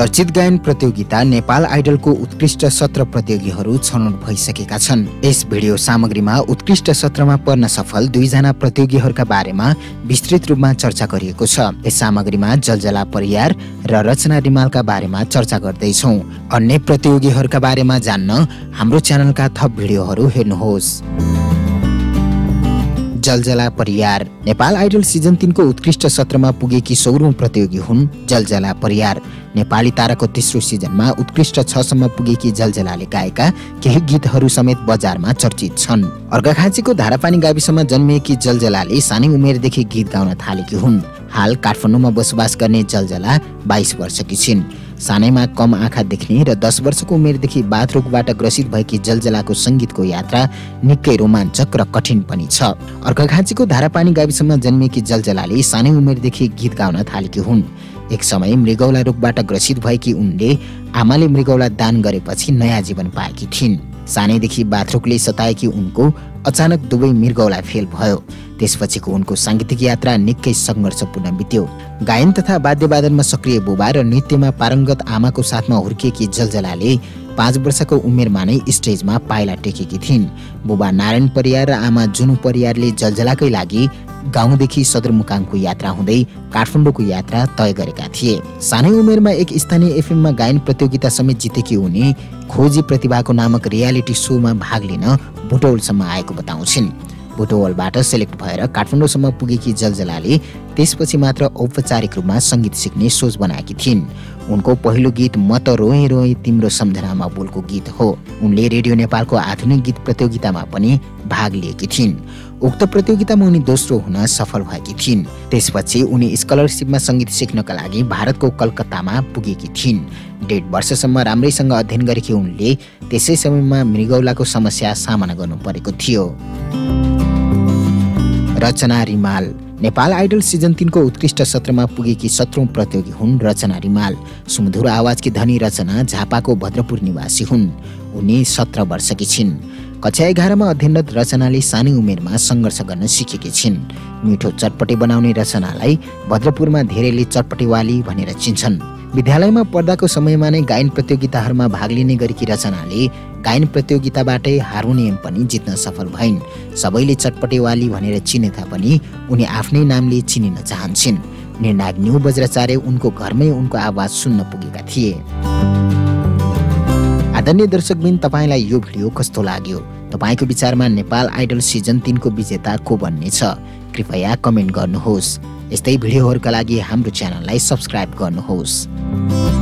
चर्चित गायन प्रतियोगिता नेपाल आइडलको उत्कृष्ट सत्र प्रतियोगीहरू छनौट भइसकेका छन्। यस भिडियो सामग्रीमा उत्कृष्ट सत्रमा पर्न सफल दुईजना प्रतियोगीहरूका बारेमा विस्तृत रूपमा चर्चा गरिएको छ। यस सामग्रीमा जलजला परियार र रचना रिमालका बारेमा चर्चा गर्दैछौ। अन्य प्रतियोगीहरूका बारेमा जान्न हाम्रो च्यानलका थप भिडियोहरू हेर्नुहोस्। जलजला परियार। नेपाल आइडल सिजन तिनको उत्कृष्ट सत्रमा पुगेकी सौरौं प्रतियोगी हुन् जलजला परियार। नेपाली ताराको तेस्रो सिजनमा उत्कृष्ट छसम्म पुगेकी जलजलाले गाएका केही गीतहरू समेत बजारमा चर्चित छन्। अर्घाखाँचीको धारापानी गाविसमा जन्मिएकी जलजलाले सानै उमेरदेखि गीत गाउन थालेकी हुन्। हाल काठमाडौँमा बसोबास गर्ने जलजला बाइस वर्षकी छिन्। सानैमा कम आँखा देख्ने र दस वर्षको उमेरदेखि बाथरोगबाट ग्रसित भएकी जलजलाको सङ्गीतको यात्रा निकै रोमाञ्चक र कठिन पनि छ। अर्घाखाँचीको धारापानी गाविसमा जन्मिएकी जलजलाले सानै उमेरदेखि गीत गाउन थालेकी हुन्। एक समय मृगौला रोगबाट ग्रसित भएकी उनले आमाले मृगौला दान गरेपछि नयाँ जीवन पाएकी थिइन्। सानैदेखि बाथरुकले सताएकी उनको अचानक दुवै मृगौला फेल भयो। त्यसपछिको उनको साङ्गीतिक यात्रा निकै सङ्घर्षपूर्ण बित्यो। गायन तथा वाद्यवादनमा सक्रिय बुबा र नृत्यमा पारङ्गत आमाको साथमा हुर्किएकी जलजलाले पाँच वर्षको उमेरमा नै स्टेजमा पाइला टेकेकी थिइन्। बुबा नारायण परियार र आमा जुनु परियारले जलजलाकै लागि गाउँदेखि सदरमुकामको यात्रा हुँदै काठमाडौँको यात्रा तय गरेका थिए। सानै उमेरमा एक स्थानीय एफएममा गायन प्रतियोगिता समेत जितेकी उनी खोजी प्रतिभाको नामक रियालिटी सोमा भाग लिन बुटौलसम्म आएको बताउँछिन्। बुटौलबाट सेलेक्ट भएर काठमाडौँसम्म पुगेकी जलजलाले त्यसपछि मात्र औपचारिक रूपमा सङ्गीत सिक्ने सोच बनाएकी थिइन्। उनको पहिलो गीत म त रोएँ रोएँ तिम्रो सम्झनामा बोलको गीत हो। उनले रेडियो नेपालको आधुनिक गीत प्रतियोगितामा पनि भाग लिएकी थिइन्। उक्त प्रतियोगितामा उनी दोस्रो हुन सफल भएकी थिइन्। त्यसपछि उनी स्कलरसिपमा सङ्गीत सिक्नका लागि भारतको कलकत्तामा पुगेकी थिइन्। डेढ वर्षसम्म राम्रैसँग अध्ययन गरेकी उनले त्यसै समयमा मृगौलाको समस्या सामना गर्नु परेको थियो। रचना रिमाल। नेपाल आइडल सिजन तिनको उत्कृष्ट सत्रमा पुगेकी सत्रौं प्रतियोगी हुन् रचना रिमाल। सुमधुर आवाजकी धनी रचना झापाको भद्रपुर निवासी हुन्। उनी सत्र वर्षकी छिन्। कक्षा एघारमा अध्ययनरत रचनाले सानै उमेरमा सङ्घर्ष गर्न सिकेकी छिन्। मिठो चटपटे बनाउने रचनालाई भद्रपुरमा धेरैले चटपटेवाली भनेर चिन्छन्। विद्यालयमा पढ्दाको समयमा नै गायन प्रतियोगिताहरूमा भाग लिने गरेकी रचनाले गायन प्रतियोगिताबाटै हार्मोनियम पनि जित्न सफल भइन्। सबैले चटपटेवाली भनेर चिने तापनि उनी आफ्नै नामले चिनिन चाहन्छन्। निर्णायक न्यू बज्राचार्य उनको घरमै उनको आवाज सुन्न पुगेका थिए। आदरणीय दर्शकबिन तपाईँलाई यो भिडियो कस्तो लाग्यो? तपाईँको विचारमा नेपाल आइडल सिजन तिनको विजेता को बन्ने छ? कृपया कमेन्ट गर्नुहोस्। यस्तै भिडियोहरूका लागि हाम्रो च्यानललाई सब्सक्राइब गर्नुहोस्।